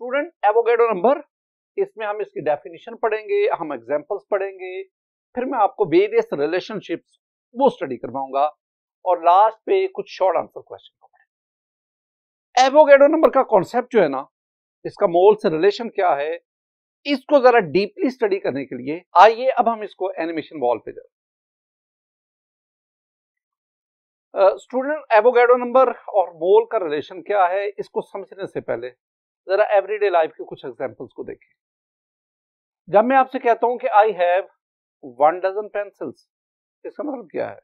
Student, Avogadro number. इसमें हम इसकी डेफिनेशन पढ़ेंगे, हम एग्जांपल्स पढ़ेंगे, फिर मैं आपको वेरियस रिलेशनशिप्स वो स्टडी करवाऊँगा। और लास्ट पे कुछ short answer question Avogadro number का कॉन्सेप्ट जो है ना, इसका मोल से रिलेशन क्या है, इसको जरा डीपली स्टडी करने के लिए आइए अब हम इसको एनिमेशन वॉल पे जाए स्टूडेंट एवोगेडो नंबर और मोल का रिलेशन क्या है, इसको समझने से पहले जरा एवरीडे लाइफ के कुछ एग्जांपल्स को देखें। जब मैं आपसे कहता हूँ कि I have one dozen pencils इसका मतलब क्या है?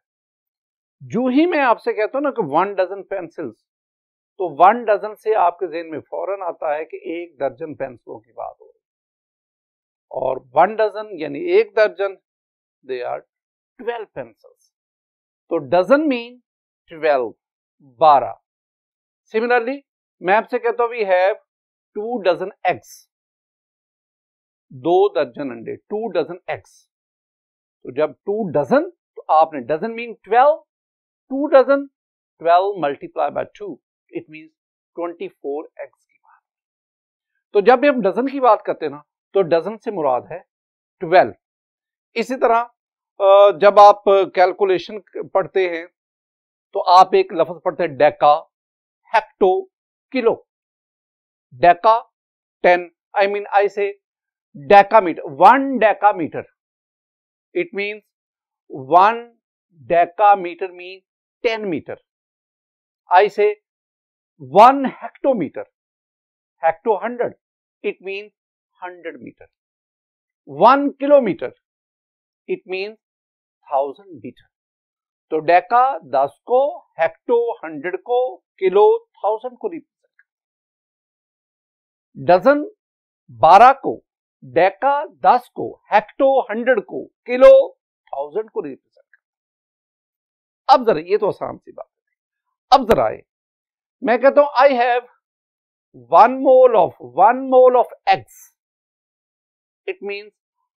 जो ही मैं आपसे कहता हूँ ना कि वन डजन पेंसिल्स तो वन डजन से आपके जेन में फ़ौरन आता है कि एक दर्जन पेंसिलों की बात हो रही और वन डजन यानी एक दर्जन दे आर ट्वेल्व पेंसिल्स तो डजन मीन ट्वेल्व बारह। सिमिलरली मैं आपसे कहता हूँ we have two dozen eggs दो दर्जन अंडे, टू डजन एग्स तो जब टू डजन तो आपने dozen mean twelve two dozen twelve multiply by two it mean twenty four eggs की बात। तो जब भी हम डजन की बात करते हैं ना तो डजन से मुराद है ट्वेल्व इसी तरह जब आप कैलकुलेशन पढ़ते हैं तो आप एक लफ्ज पढ़ते हैं deca hecto kilo. Deca, ten I mean I say decametre one decametre. It means one decametre mean ten metre I say one hectometre hecto hundred it means hundred metre one kilometre it means thousand metre तो deca दस को hecto hundred को, kilo thousand को dozen बारह को, deca दस को, hecto hundred को, किलो थाउज़ेंड को रिप्रेजेंट करता अब जरा, ये तो आसान सी बात है। अब जरा आए। मैं कहता हूँ I have one mole of one mole of X it means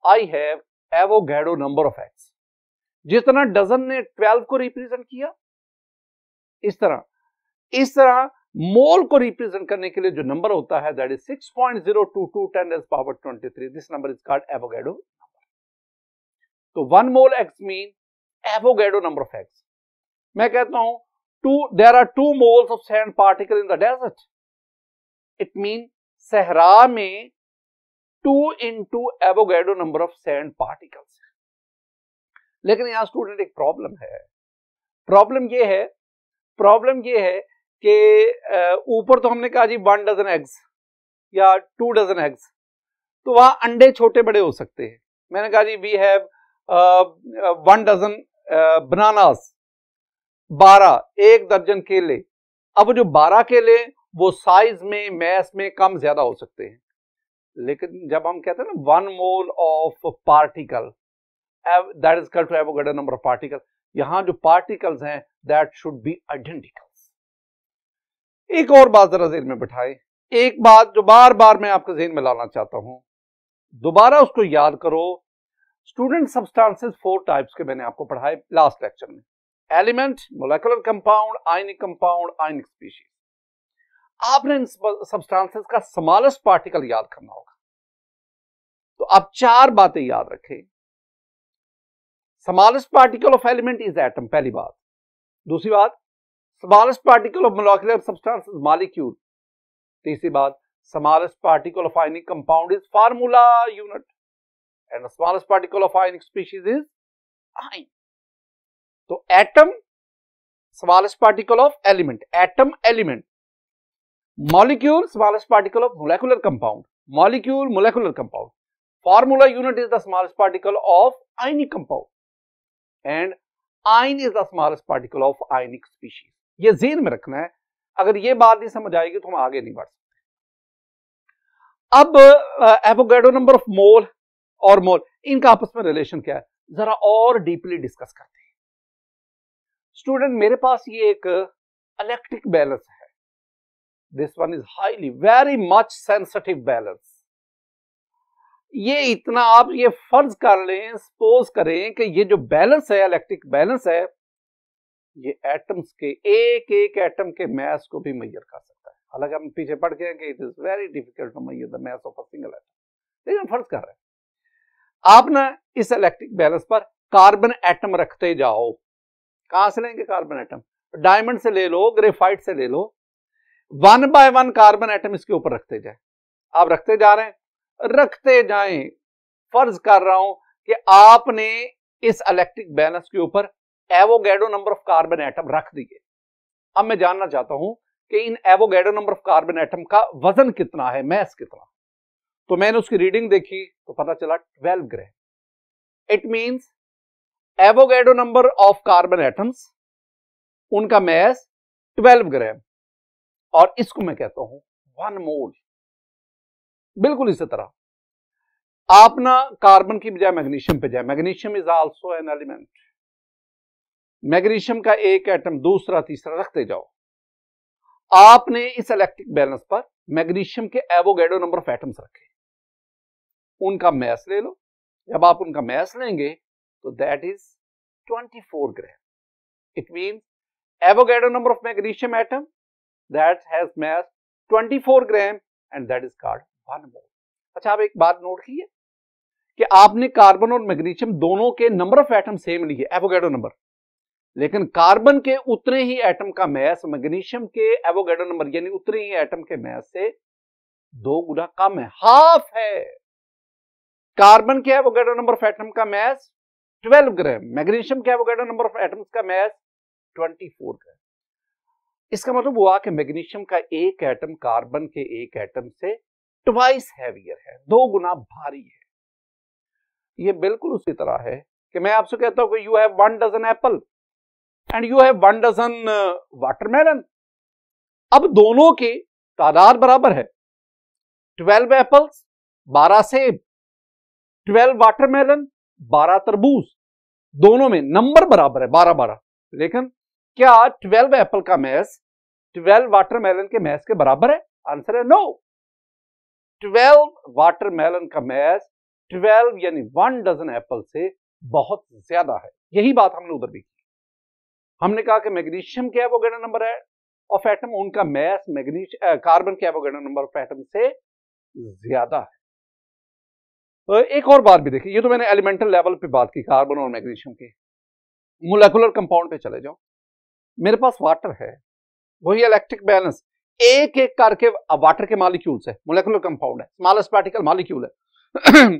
I have Avogadro number of X जिस तरह डजन ने 12 को रिप्रेजेंट किया, इस तरह। इस तरह मोल को रिप्रेजेंट करने के लिए जो नंबर होता है that is 6.022 raise power 23 this number is called Avogadro number तो one mole X mean Avogadro number of X मैं कहता हूँ two there are two moles of sand particle in the desert it mean सहरा में two into Avogadro number of sand particles लेकिन यहाँ student एक problem है। प्रॉब्लम ये है प्रॉब्लम ये है कि ऊपर तो हमने कहा जी वन डजन एग्स या टू डजन एग्स तो वहाँ अंडे छोटे बड़े हो सकते हैं। मैंने कहा जी we have one dozen bananas बारह, एक दर्जन केले। अब जो बारह केले वो साइज़ में मैस में कम ज़्यादा हो सकते हैं। लेकिन जब हम कहते हैं ना one mole of particle that is equal to Avogadro number of particle यहाँ जो पार्टिकल्स हैं दैट शुड बी आइडेंटिकल्स एक और बात जरा जेन में बैठाए। एक बात जो बार बार मैं आपके जेन में लाना चाहता हूँ। दोबारा उसको याद करो। स्टूडेंट सब्सटेंसेस फोर टाइप्स के मैंने आपको पढ़ाए लास्ट लेक्चर में। Element molecular compound ionic compound ionic species आपने इन सब्सटेंसेस का स्मॉलेस्ट पार्टिकल याद करना होगा। तो आप चार बातें याद रखें। Smallest particle of element is atom पहली बात। दूसरी बात smallest particle of molecular substance molecule तीसरी बात smallest particle of ionic compound is formula unit and smallest particle of ionic species is ion तो atom smallest particle of element atom element molecule smallest particle of molecular compound molecule molecular compound formula unit is the smallest particle of ionic compound and ion is the smallest particle of ionic species ये जेन में रखना है। अगर ये बात नहीं समझ आएगी तो हम आगे नहीं बढ़ सकते। अब एवोगेडो नंबर ऑफ़ मोल और मोल इनका आपस में रिलेशन क्या है? जरा और डीपली डिस्कस करते हैं। स्टूडेंट मेरे पास ये एक इलेक्ट्रिक बैलेंस है। This one is highly very much sensitive balance ये इतना आप ये फ़र्ज़ कर लें सपोज़ करें कि ये जो बैलेंस है इलेक्ट्रिक बैलेंस है ये एटम्स के एक एक एटम के मैस को भी मैयर कर सकता है। हालाँकि हम पीछे पढ़ के कि it is very difficult to measure the mass of a single atom लेकिन फ़र्ज़ कर रहे हैं। आप ना इस इलेक्ट्रिक बैलेंस पर कार्बन एटम रखते जाओ। कहाँ से लेंगे कार्बन एटम डायमंड से ले लो ग्रेफाइट से ले लो। One by one carbon atom इसके ऊपर रखते जाए। आप रखते जा रहे हैं? रखते जाए। फ़र्ज़ कर रहा हूँ कि आपने इस इलेक्ट्रिक बैलेंस के ऊपर Avogadro number of carbon atom रख दिए। अब मैं जानना चाहता हूँ कि इन Avogadro number of carbon atom का वज़न कितना है, मैस कितना? तो मैंने उसकी रीडिंग देखी तो पता चला 12 gram it means Avogadro number of carbon atoms, उनका मैस 12 ग्राम और इसको मैं कहता हूँ वन मोल बिल्कुल इसी तरह। आप ना कार्बन की बजाय मैग्नीशियम पे जाए। Magnesium is also an element magnesium का एक एटम दूसरा तीसरा रखते जाओ। आपने इस इलेक्ट्रिक बैलेंस पर मैग्नीशियम के एवोगेडो नंबर ऑफ़ एटम्स रखे। उनका मैस ले लो। जब आप उनका मैस लेंगे तो that is 24 gram it means Avogadro number of magnesium atom that has mass 24 gram and that is called one mole अच्छा आप एक बात नोट की कि आपने कार्बन और मैग्नीशियम दोनों के नंबर ऑफ़ एटम सेम लिए एवोगेडो नंबर लेकिन कार्बन के उतने ही एटम का मैस मैग्नीशियम के एवोगेडो नंबर यानी उतने ही एटम के मैस से दो गुना कम है। हाफ़ है। कार्बन के एवोगेडो नंबर ऑफ़ एटम का मैस 12 ग्राम मैग्नीशियम के एवोगेडो नंबर ऑफ़ एटम्स का मैस 24 ग्राम इसका मतलब हुआ कि मैग्नीशियम का एक एटम कार्बन के एक एटम से ट्वाइस हैवियर है, दो गुना भारी है। यह बिल्कुल उसी तरह है कि मैं आपसे कहता हूँ कि you have one dozen apple and you have one dozen watermelon अब दोनों के तादाद बराबर है। ट्वेल्व एप्पल्स बारह सेब। ट्वेल्व वाटरमेलन बारह तरबूज। दोनों में नंबर बराबर है, बारह बारह। लेकिन क्या ट्वेल्व एप्पल का मैस ट्वेल्व वाटरमेलन के मैस के बराबर है? आंसर है नो ट्वेल्व वाटरमेलन का मैस ट्वेल्व यानी वन डजन एप्पल से बहुत ज़्यादा है। यही बात हमने उधर भी की। हमने कहा कि मैग्नीशियम के एवोगेडो नंबर है ऑफ़ एटम उनका मैस, मैग्नीश कार्बन के एवोगेडो नंबर ऑफ़ एटम से ज़्यादा है। एक और बात भी देखिए, ये तो मैंने एलिमेंटल लेवल पे बात की, कार्बन और मैग्नीशियम की। मोलेकुलर कंपाउंड पे चले जाओ। मेरे पास वाटर है, वही इलेक्ट्रिक बैलेंस। एक एक करके वाटर के मालिक्यूल्स है, मोलेकुलर कंपाउंड है, स्मॉलेस्ट पार्टिकल मालिक्यूल है।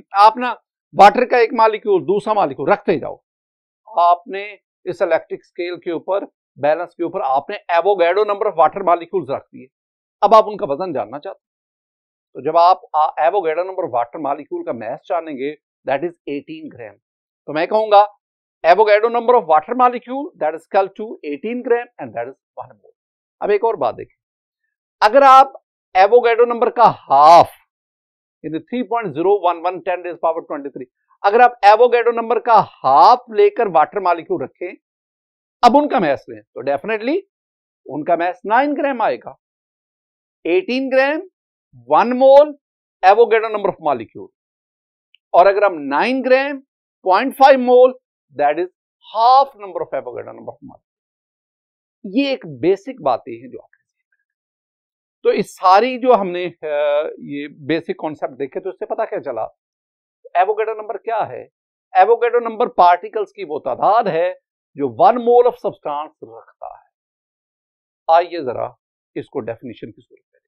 आप ना, वाटर का एक मालिक्यूल, दूसरा मालिक्यूल रखते जाओ। आपने इस इलेक्ट्रिक स्केल के ऊपर बैलेंस के ऊपर आपने Avogadro number of water molecules रख दिए। अब आप उनका वज़न जानना चाहते हैं। तो जब आप Avogadro number of water molecule का मैथ जानेंगे दैट इज़ 18 ग्राम तो मैं कहूँगा Avogadro number of water molecule that is equal to 18 gram and that is one mole अब एक और बात देखिए अगर आप एवोगैडो नंबर का हाफ़ यानी three point zero one one ten raise power twenty three अगर आप एवोगेडो नंबर का हाफ़ लेकर वाटर मालिक्यूल रखें, अब उनका मैस लें तो डेफिनेटली उनका मैस नाइन ग्राम आएगा। 18 gram, one mole Avogadro number of molecule. और अगर हम nine gram, point five mole, that is half number of Avogadro number of molecule. ये एक बेसिक बातें हैं जो आप तो इस सारी जो हमने ये बेसिक कॉन्सेप्ट देखे तो इससे पता क्या चला? एवोगेडो नंबर क्या है? एवोगेडो नंबर पार्टिकल्स की वो तादाद है जो वन मोल ऑफ़ सब्सटेंस रखता है। आइए जरा इसको डेफिनेशन की सूरत में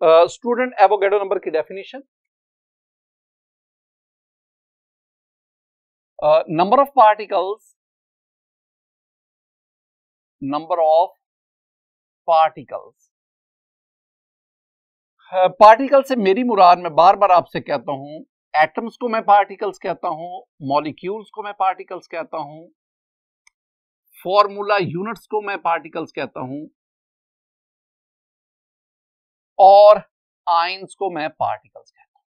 देखते स्टूडेंट एवोगेडो नंबर की definition. Number of particles, number of particles. Particle से मेरी मुराद मैं बार बार आपसे कहता हूँ एटम्स को मैं पार्टिकल्स कहता हूँ मॉलिक्यूल्स को मैं पार्टिकल्स कहता हूँ फॉर्मूला यूनिट्स को मैं पार्टिकल्स कहता हूँ, और आइंस को मैं पार्टिकल्स कहता हूँ।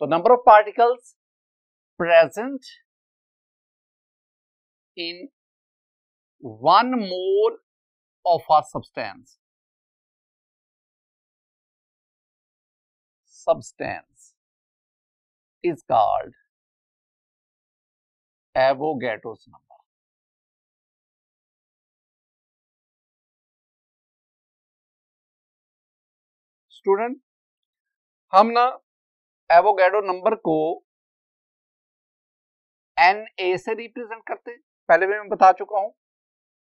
तो number of particles present in one mole of a substance substance is called Avogadro's number. Student हम ना एवोगेडो नंबर को एन ए से रिप्रेजेंट करते पहले भी मैं बता चुका हूँ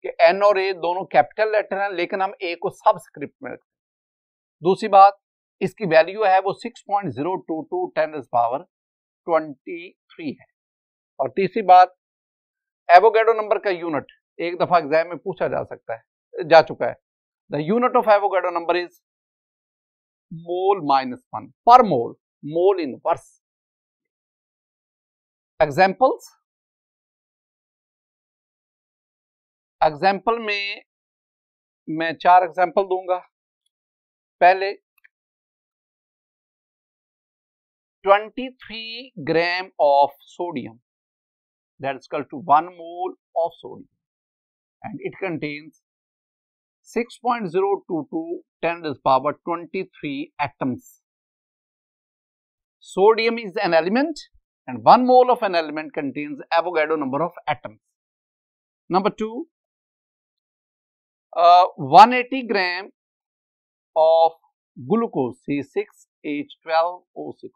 कि एन और ए दोनों कैपिटल लेटर हैं, लेकिन हम ए को सबस्क्रिप्ट में रखते दूसरी बात इसकी वैल्यू है वो 6.022 टेन पावर 23 है। और तीसरी बात एवोगैडो नंबर का यूनिट एक दफ़ा एग्ज़ाम में पूछा जा सकता है, जा चुका है। The unit of Avogadro number is mole minus one per mole mole inverse examples example में मैं चार एग्ज़ाम्पल दूँगा। पहले 23 gram of sodium that is equal to 1 mole of sodium and it contains 6.022 10 to the power 23 atoms. Sodium is an element and 1 mole of an element contains Avogadro number of atoms. Number 2, uh, 180 gram of glucose C6H12O6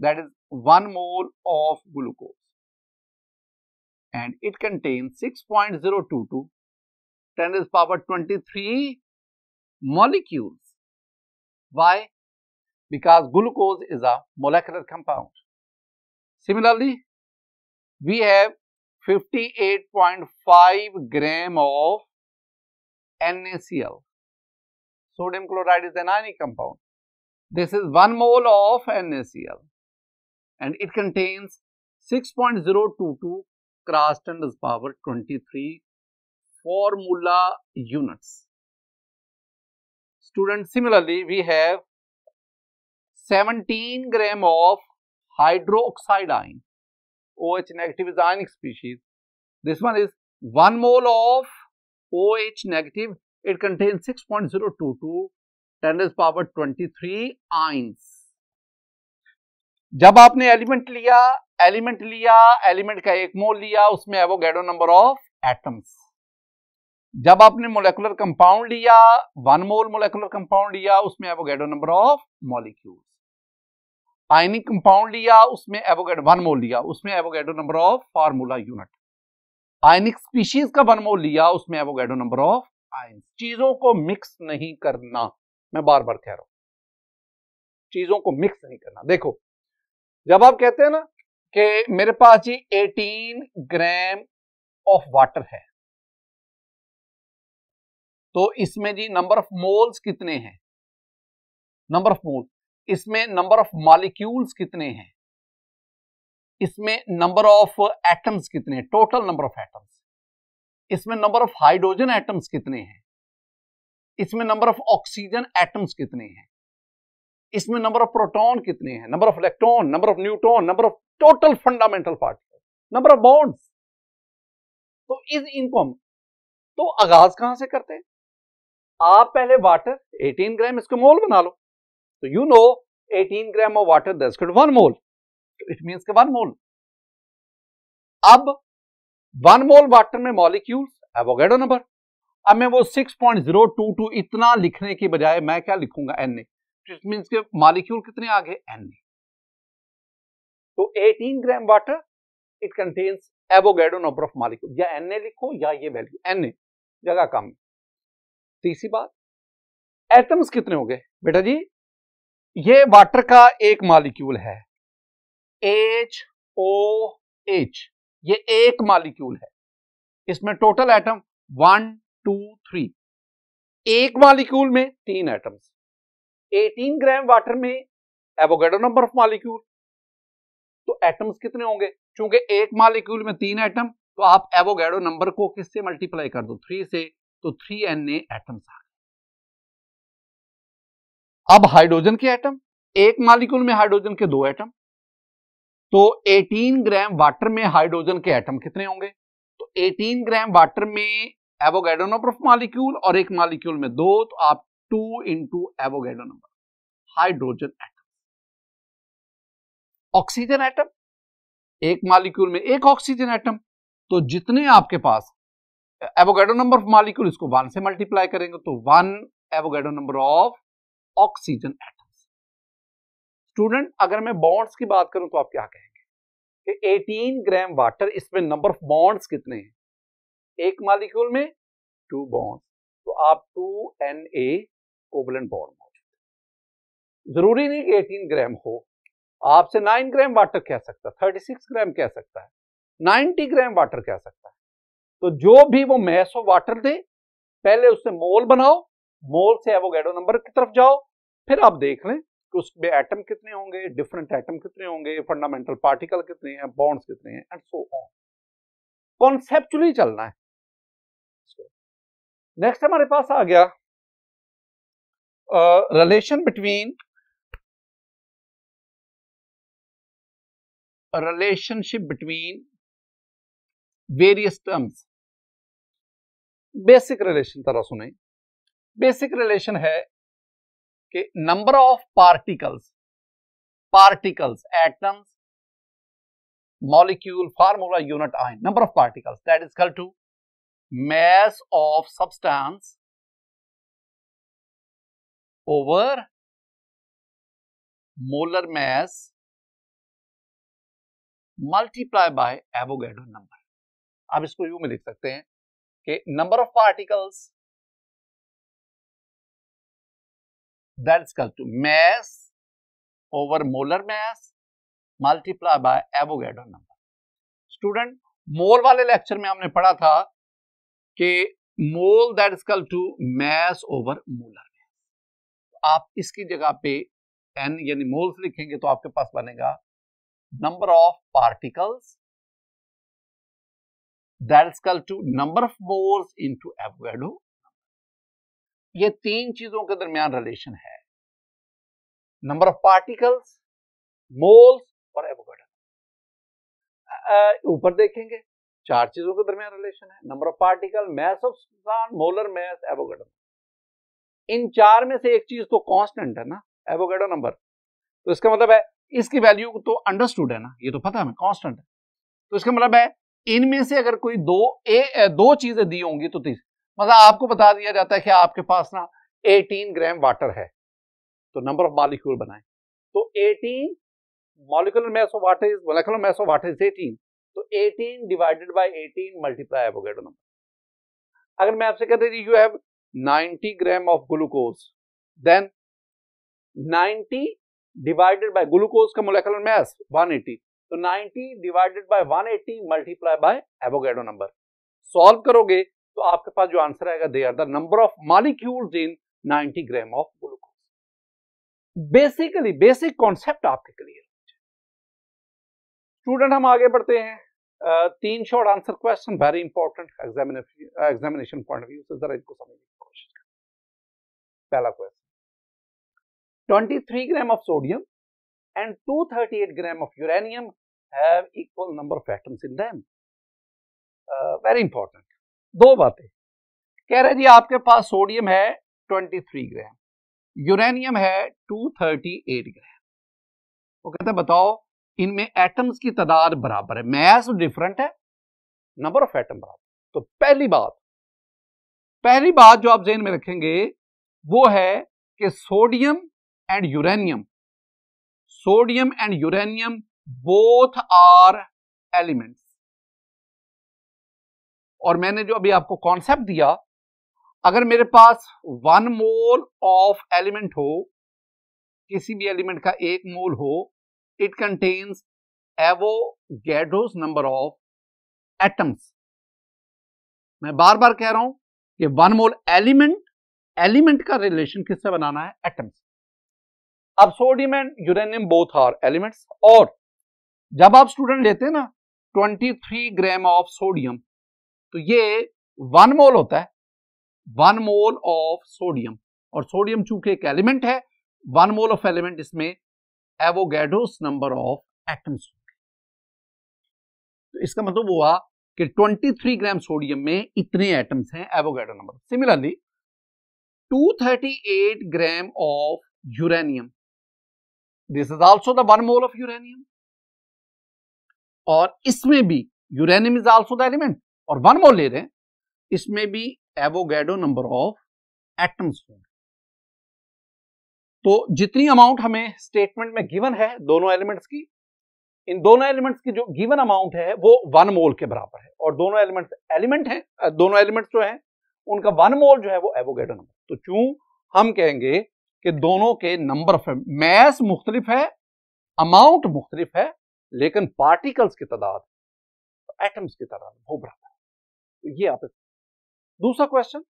that is 1 mole of glucose and it contains 6.022 10 to the power 23 molecules. Why? Because glucose is a molecular compound. Similarly, we have 58.5 gram of NaCl. Sodium chloride is an ionic compound. This is 1 mole of NaCl and it contains 6.022 cross 10 to the power 23 formula units. Students, similarly, we have 17 gram of hydroxide ion. OH negative is ionic species. This one is 1 mole of OH negative. It contains 6.022 10 to the power 23 ions. जब आपने element लिया element लिया, element का एक मोल लिया, उसमें Avogadro number of atoms. जब आपने मोलेकुलर कंपाउंड लिया वन मोल मोलेकुलर कंपाउंड लिया, उसमें Avogadro number of molecules ionic compound लिया, उसमें एवोगैडो वन मोल लिया, उसमें Avogadro number of formula unit ionic species का वन मोल लिया, उसमें एवोगैडो नंबर ऑफ़ आयन चीज़ों को मिक्स नहीं करना, मैं बार बार कह रहा हूँ। चीज़ों को मिक्स नहीं करना। देखो जब आप कहते हैं ना कि मेरे पास जी 18 ग्राम ऑफ़ वाटर है तो इसमें जी नंबर ऑफ़ मोल्स कितने हैं? नंबर ऑफ़ मोल इसमें नंबर ऑफ़ मॉलिक्यूल्स कितने हैं? इसमें नंबर ऑफ़ एटम्स कितने हैं? टोटल नंबर ऑफ़ एटम्स इसमें नंबर ऑफ़ हाइड्रोजन एटम्स कितने हैं? इसमें नंबर ऑफ़ ऑक्सीजन एटम्स कितने हैं? इसमें नंबर ऑफ़ प्रोटॉन कितने हैं? Number of electron number of neutron number of total fundamental particle number of bonds तो इस इनको तो आगाज़ कहाँ से करते हैं? आप पहले वाटर 18 ग्राम इसको मोल बना लो। तो you know 18 gram of water दस वन मोल इट मीन्स के वन मोल अब वन मोल वाटर में मॉलिक्यूल्स एवोगेडो नंबर अब मैं वो 6.022 इतना लिखने के बजाय मैं क्या लिखूँगा? एन ए मीन्स के मॉलिक्यूल कितने आ गए एन ए तो 18 gram water it contains Avogadro number of molecule या एन लिखो या ये वैल्यू एन जगह कम। तीसरी बात एटम्स कितने हो गए? बेटा जी, ये वाटर का एक मॉलिक्यूल है। एच ओ एच ये एक मॉलिक्यूल है। इसमें total atom one two three एक मॉलिक्यूल में तीन एटम्स 18 ग्राम वाटर में एवोगेडो नंबर ऑफ़ मॉलिक्यूल। तो एटम्स कितने होंगे? क्योंकि एक मॉलिक्यूल में तीन एटम तो आप एवोगेडो नंबर को किससे मल्टीप्लाई कर दो? थ्री से तो थ्री एन ए एटम्स आ गए। अब हाइड्रोजन के एटम, एक मॉलिक्यूल में हाइड्रोजन के दो एटम तो 18 ग्राम वाटर में हाइड्रोजन के एटम कितने होंगे? तो 18 ग्राम वाटर में एवोगेडो नंबर ऑफ़ मॉलिक्यूल और एक मॉलिक्यूल में दो तो आप two into Avogadro number, hydrogen atom. Oxygen atom, एक मॉलिक्यूल में एक ऑक्सीजन एटम तो जितने आपके पास, एवोगेडो नंबर ऑफ़ मॉलिक्यूल, इसको वन से मल्टीप्लाई करेंगे तो one Avogadro number of oxygen atoms. Student, अगर मैं बॉन्ड्स की बात करूँ तो आप क्या कहेंगे? कि 18 ग्राम वाटर, इसमें नंबर ऑफ़ बॉन्ड्स कितने हैं? एक मालिक्यूल में टू बॉन्ड्स तो आप two N A covalent bond मौजूद ज़रूरी नहीं कि 18 ग्राम हो। आपसे 9 ग्राम वाटर कह सकता है 36 ग्राम कह सकता है 90 ग्राम वाटर कह सकता है। तो जो भी वो मैस ऑफ़ वाटर दे, पहले उससे मोल बनाओ मोल से एवोगैडो नंबर की तरफ़ जाओ, फिर आप देख लें कि उसमें एटम कितने होंगे डिफरेंट एटम कितने होंगे फंडामेंटल पार्टिकल कितने हैं बॉन्ड्स कितने हैं एंड सो ऑन कॉन्सेप्चुअली चलना है। नेक्स्ट हमारे पास आ गया relation between relationship between various terms basic relation तरह सुने। बेसिक रिलेशन है कि number of particles particles atoms molecule formula unit आइन number of particles that is equal to mass of substance over molar mass multiply by Avogadro number आप इसको यू में लिख सकते हैं कि number of particles that is equal to mass over molar mass multiply by Avogadro number student mole वाले lecture में हमने पढ़ा था कि mole that is equal to mass over molar mass आप इसकी जगह पे एन यानी मोल्स लिखेंगे तो आपके पास बनेगा number of particles that to number of moles into Avogadro ये तीन चीज़ों के दरमियान रिलेशन है। नंबर ऑफ़ पार्टिकल्स मोल्स और एवोगैडो ऊपर देखेंगे, चार चीज़ों के दरमियान रिलेशन है। Number of particle mass of molar mass Avogadro इन चार में से एक चीज़ तो कांस्टेंट है ना एवोगेडो नंबर तो इसका मतलब है, इसकी वैल्यू तो अंडरस्टूड है ना, ये तो पता है कांस्टेंट है। तो इसका मतलब है इनमें से अगर कोई दो, ए दो चीज़ें दी होंगी तो तीस। मतलब आपको बता दिया जाता है कि आपके पास ना 18 ग्राम वाटर है। तो नंबर ऑफ़ मॉलिक्यूल बनाए। तो 18 molecular mass of water is molecular mass of water is 18 तो 18 divided by 18 multiply Avogadro number अगर मैं आपसे कहते you have 90 gram of glucose then 90 divided by glucose का मोलेकुलर मास 180 तो 90 divided by 180 multiply by Avogadro number solve करोगे तो आपके पास जो आंसर आएगा they are the number of molecules in 90 gram of glucose. Basically basic concept आपके clear student हम आगे बढ़ते हैं। तीन short answer question very important examination point of view से जरा इनको करें पहला question 23 gram of sodium and 238 gram of uranium have equal number of atoms in them very important दो बातें. कह रहे जी, आपके पास सोडियम है 23 ग्राम यूरेनियम है 238 ग्राम वो कहते हैं, बताओ, इनमें एटम्स की तादाद बराबर है. मैस डिफरेंट है नंबर ऑफ़ एटम बराबर. तो पहली बात पहली बात जो आप जेन में रखेंगे वो है कि sodium and uranium, sodium and uranium both are elements और मैंने जो अभी आपको कॉन्सेप्ट दिया, अगर मेरे पास वन मोल ऑफ़ एलिमेंट हो, किसी भी एलिमेंट का एक मोल हो, it contains Avogadro's number of atoms मैं बार बार कह रहा हूँ कि वन मोल एलिमेंट एलिमेंट का रिलेशन किससे बनाना है? एटम्स अब sodium and uranium both are elements और जब आप स्टूडेंट लेते हैं ना 23 ग्राम ऑफ़ सोडियम तो ये वन मोल होता है। वन मोल ऑफ़ सोडियम और सोडियम चूँकि एक एलिमेंट है वन मोल ऑफ़ एलिमेंट इसमें एवोगैडोस नंबर ऑफ़ एटम्स तो इसका मतलब हुआ कि 23 ग्राम सोडियम में इतने एटम्स हैं Avogadro number similarly 238 gram of uranium this is also the one mole of uranium और इसमें भी uranium is also the element और वन मोल ले रहे इसमें भी एवोगैडो नंबर ऑफ़ एटम्स होंगे। तो जितनी अमाउंट हमें स्टेटमेंट में गिवन है दोनों एलिमेंट्स की, इन दोनों एलिमेंट्स की जो गिवन अमाउंट है, वो वन मोल के बराबर है। और दोनों एलिमेंट्स एलिमेंट हैं, दोनों एलिमेंट्स जो हैं, उनका वन मोल जो है वो एवोगेडो नंबर तो चूं हम कहेंगे कि दोनों के नंबर मैस मुख्तलिफ़ है अमाउंट मुख्तलिफ़ है, लेकिन पार्टिकल्स की तादाद एटम्स की तादाद वो बराबर है। तो ये आप दूसरा क्वेश्चन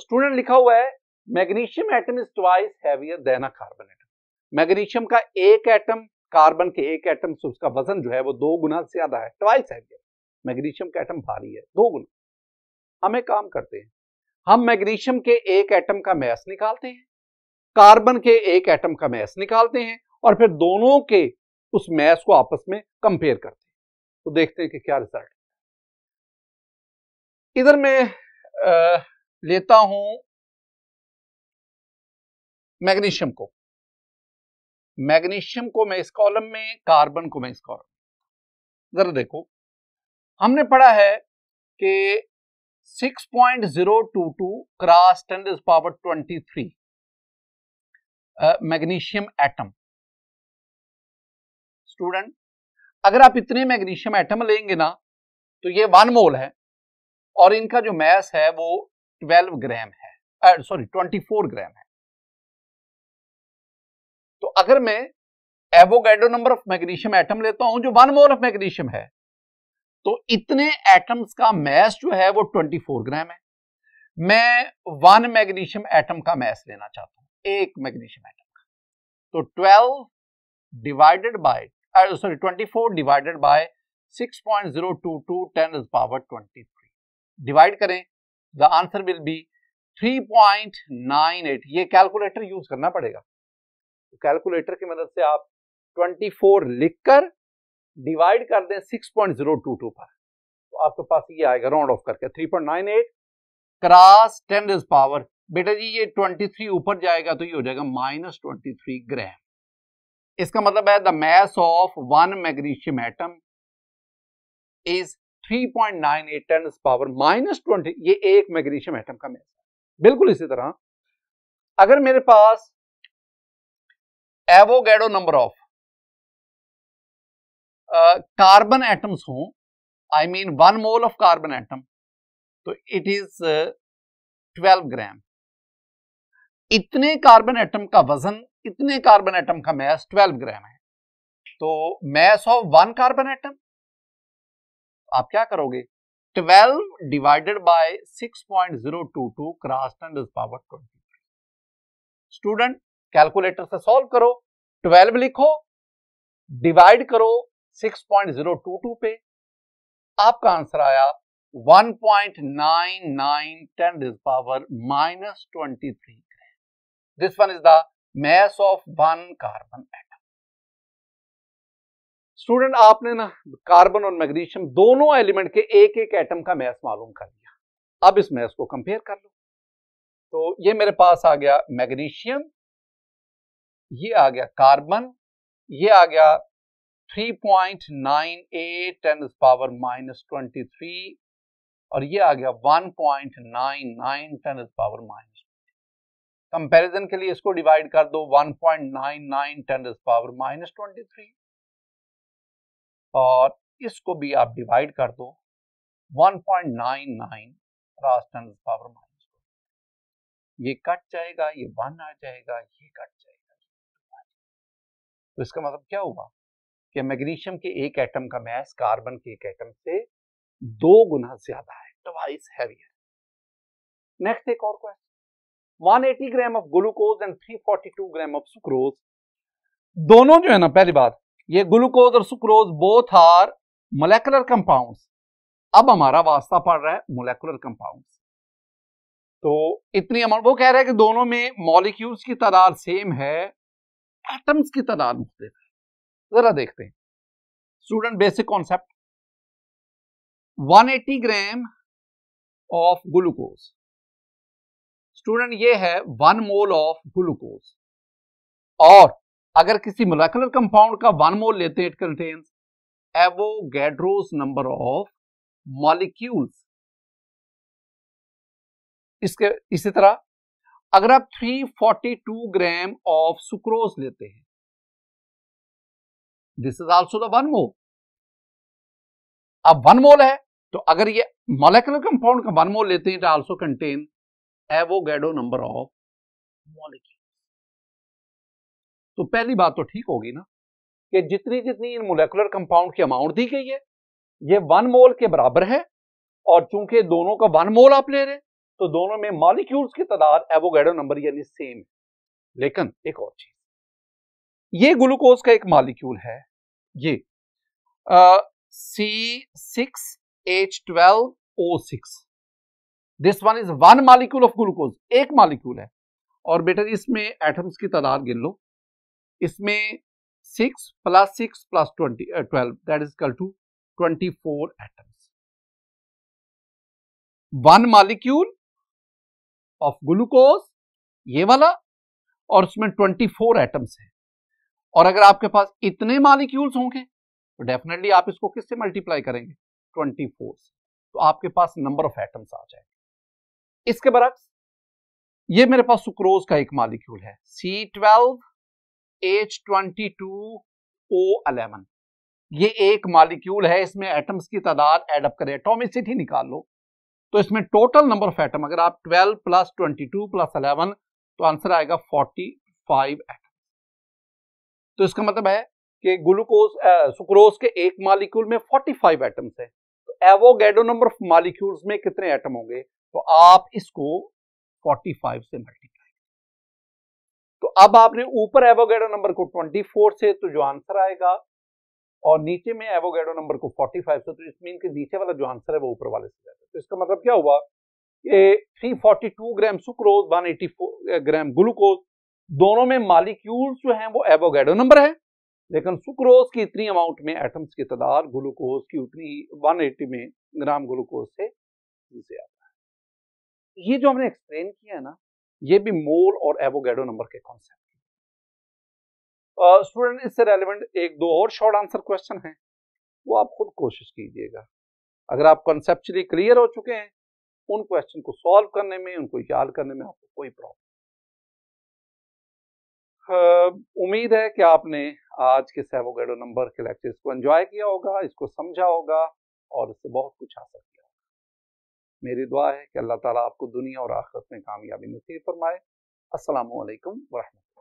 स्टूडेंट लिखा हुआ है magnesium atom is twice heavier than a carbon atom magnesium का एक एटम कार्बन के एक एटम से उसका वज़न जो है वो दो गुना ज़्यादा है ट्वाइस हैवियर मैग्नीशियम का एटम भारी है, दो गुना। हम एक काम करते हैं हम मैग्नीशियम के एक एटम का मैस निकालते हैं कार्बन के एक एटम का मैस निकालते हैं और फिर दोनों के उस मैस को आपस में कंपेयर करते हैं। तो देखते हैं कि क्या रिज़ल्ट इधर मैं आ, लेता हूँ मैग्नीशियम को। मैग्नीशियम को मैं इस कॉलम में कार्बन को मैं इस कॉलम जरा देखो हमने पढ़ा है कि 6.022 cross 10 is power 23 magnesium atom. Student, अगर आप इतने मैग्नीशियम एटम लेंगे ना तो ये वन मोल है, और इनका जो मैस है वो 12 ग्राम है सॉरी 24 ग्राम है। तो अगर मैं Avogadro number of magnesium atom लेता हूँ, जो वन मोल ऑफ़ मैग्नीशियम है तो इतने एटम्स का मैस जो है वो 24 ग्राम है। मैं वन मैग्नीशियम एटम का मैस लेना चाहता हूँ, एक मैग्नीशियम एटम का। तो 12 divided by sorry 24 divided by 6.022 10 is power 23 divide करें, द आंसर विल बी 3.98 ये कैलकुलेटर यूज़ करना पड़ेगा। तो कैलकुलेटर की मदद से आप 24 लिखकर डिवाइड कर दें 6.022 पर। तो आपके पास ये आएगा राउंड ऑफ़ करके 3.98 क्रॉस 10 इज़ पावर बेटा जी, ये 23 ऊपर जाएगा तो ये हो जाएगा माइनस ट्वेंटी ग्राम इसका मतलब है the mass of one magnesium atom is 3.98 10 power minus twenty ये एक मैग्नीशियम एटम का मैस बिल्कुल इसी तरह। अगर मेरे पास Avogadro number of carbon atoms हों I mean one mole of carbon atom तो इट इज़ ट्वेल्व ग्राम इतने कार्बन एटम का वज़न, इतने कार्बन एटम का मैस ट्वेल्व ग्राम है। तो mass of one carbon atom आप क्या करोगे? Twelve divided by six point zero two two cross ten power twenty student calculator से सॉल्व करो 12 लिखो डिवाइड करो 6.022 पे। आपका आंसर आया 1.9910 is power minus twenty three this one is the mass of one carbon atom student आपने ना carbon और मैग्नीशियम दोनों एलिमेंट के एक एक एटम का मैस मालूम कर लिया। अब इस मैस को कंपेयर कर लो। तो ये मेरे पास आ गया मैग्नीशियम ये आ गया कार्बन ये आ गया 3.98 ten power minus twenty three और ये आ गया 1.99 टेन पावर माइनस कंपैरिजन के लिए इसको डिवाइड कर दो 1.99 ten power minus twenty three और इसको भी आप डिवाइड कर दो 1.99 रास टेन पावर माइनस ये कट जाएगा, ये वन आ जाएगा, ये कट जाएगा। तो इसका मतलब क्या हुआ? कि मैग्नीशियम के एक एटम का मैस कार्बन के एक एटम से दो गुना ज़्यादा है ट्वाइस हैवी है नेक्स्ट एक और question 180 gram of glucose and 342 gram of sucrose दोनों जो है ना, पहली बात, ये ग्लूकोज और sucrose both are molecular compounds अब हमारा वास्ता पड़ रहा है मोलेकुलर कंपाउंड्स तो इतनी अमाउंट वो कह रहे हैं कि दोनों में मॉलिक्यूल्स की तादाद सेम है एटम्स की तादाद मुख्तलिफ़ जरा देखते हैं। Student basic concept 180 gram of glucose student ये है वन मोल ऑफ़ ग्लूकोज और अगर किसी मोलेकुलर कंपाउंड का वन मोल लेते हैं it contains Avogadro's number of molecules इसके, इसी तरह, अगर आप 342 ग्राम ऑफ़ सुक्रोज लेते हैं this is also the one mole अब वन मोल है तो अगर ये मोलिकुलर कंपाउंड का वन मोल लेते हैं it also contain Avogadro number of molecule तो पहली बात तो ठीक होगी ना, कि जितनी जितनी इन मोलिकुलर कंपाउंड की अमाउंट दी गई है, ये वन मोल के बराबर है, और चूँकि दोनों का वन मोल आप ले रहे हैं तो दोनों में मॉलिक्यूल्स की तादाद एवोगेडो नंबर यानी सेम है। लेकिन एक और चीज़ ये ग्लूकोज का एक मॉलिक्यूल है, ये C six H twelve O six this one is one molecule of glucose एक मॉलिक्यूल है। और बेटा इसमें एटम्स की तादाद गिन लो। इसमें six plus six plus twenty twelve that is equal to twenty four atoms one molecule of glucose ये वाला, और उसमें 24 एटम्स है। और अगर आपके पास इतने मालिक्यूल्स होंगे तो डेफिनेटली आप इसको किससे मल्टीप्लाई करेंगे? 24 से। तो आपके पास नंबर ऑफ़ एटम्स आ जाएँगे। इसके बरक्स ये मेरे पास सुक्रोज का एक मालिक्यूल है। C twelve H twenty two O eleven ये एक मालिक्यूल है, इसमें एटम्स की तादाद एडअप करें। एटोमिसिटी निकाल लो। तो इसमें टोटल नंबर ऑफ़ एटम अगर आप 12 प्लस 22 प्लस 11 तो आंसर आएगा 45 एटम तो इसका मतलब है कि ग्लूकोज सुक्रोज के एक मालिक्यूल में 45 एटम्स है। तो एवोगेडो नंबर ऑफ़ मालिक्यूल्स में कितने एटम होंगे? तो आप इसको 45 से मल्टीप्लाई तो अब आपने ऊपर एवोगेडो नंबर को 24 से तो जो आंसर आएगा, और नीचे में एवोगेडो नंबर को 45 से तो इसमें इनके नीचे वाला जो आंसर है, वो ऊपर वाले से जाएगा। तो इसका मतलब क्या हुआ ये 342 ग्राम सुक्रोज 184 ग्राम ग्लूकोज दोनों में मालिक्यूल्स जो हैं वो एवोगेडो नंबर है, लेकिन सुक्रोज की इतनी अमाउंट में एटम्स की तादाद ग्लूकोज की उतनी 180 में ग्राम ग्लूकोज से आता है। ये जो हमने एक्सप्लेन किया है ना, ये भी मोल और एवोगेडो नंबर के कॉन्सेप्ट स्टूडेंट इससे रेलिवेंट एक दो और शॉर्ट आंसर क्वेश्चन हैं। वो आप खुद कोशिश कीजिएगा। अगर आप कॉन्सेप्चुअली क्लियर हो चुके हैं, उन क्वेश्चन को सॉल्व करने में, उनको याद करने में आपको कोई प्रॉब्लम उम्मीद है कि आपने आज के सेवोगेडो नंबर के लेक्चर्स को एंजॉय किया होगा, इसको समझा होगा और इससे बहुत कुछ हासिल किया होगा। मेरी दुआ है कि अल्लाह ताला आपको दुनिया और आखिरत में कामयाबी नसीब फरमाए। वालेकुम वरहमतुल्लाह